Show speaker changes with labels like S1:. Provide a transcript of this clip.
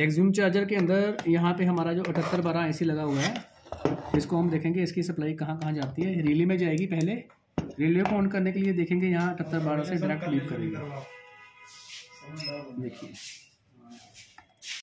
S1: एक्जूम charger के अंदर यहाँ पे हमारा जो अठहत्तर बारह ए लगा हुआ है इसको हम देखेंगे इसकी सप्लाई कहाँ कहाँ जाती है। रिले में जाएगी पहले। रिले को ऑन करने के लिए देखेंगे यहाँ अठहत्तर बारह से डायरेक्ट लीव करेगी। देखिए।